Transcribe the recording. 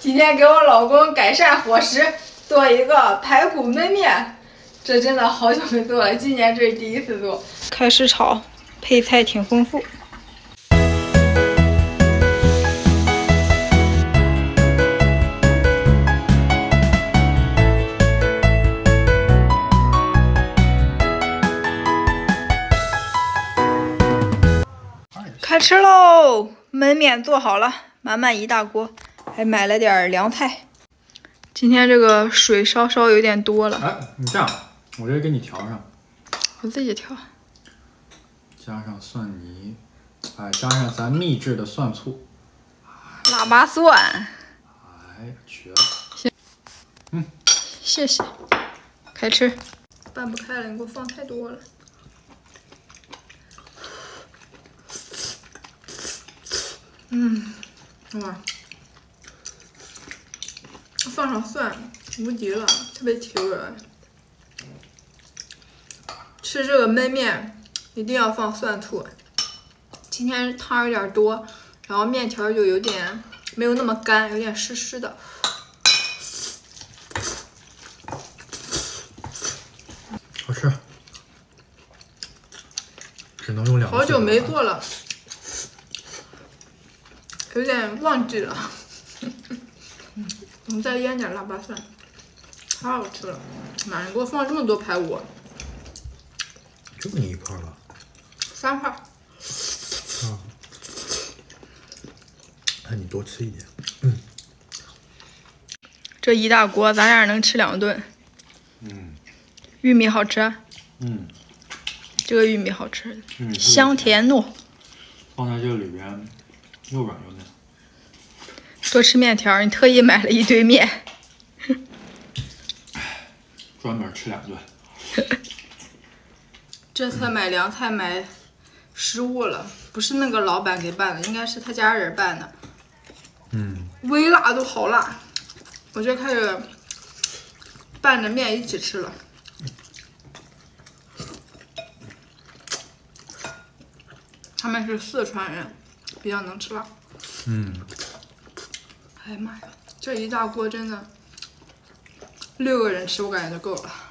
今天给我老公改善伙食，做一个排骨焖面，这真的好久没做了，今年这是第一次做。开始炒，配菜挺丰富。开吃喽！焖面做好了，满满一大锅，还买了点凉菜。今天这个水稍稍有点多了。哎，你这样，我这给你调上。我自己调。加上蒜泥，哎，加上咱秘制的蒜醋，腊八蒜。哎，绝了！行嗯，谢谢。开吃。拌不开了，你给我放太多了。嗯，哇，放上蒜，无敌了，特别提味。吃这个焖面一定要放蒜醋。今天汤有点多，然后面条就有点没有那么干，有点湿湿的。好吃，只能用两。好久没做了。有点忘记了，我们再腌点腊八蒜，太好吃了！妈，你给我放这么多排骨，就你一块吧，三块。啊，那你多吃一点。嗯，这一大锅，咱俩能吃两顿。嗯，玉米好吃。嗯，这个玉米好吃，香甜糯。放在这个里边。又软又嫩。多吃面条，你特意买了一堆面。专门吃两顿。这次买凉菜买失误了，不是那个老板给拌的，应该是他家人拌的。嗯。微辣都好辣，我就开始拌着面一起吃了。他们是四川人。比较能吃辣，嗯，哎呀妈呀，这一大锅真的六个人吃我感觉就够了。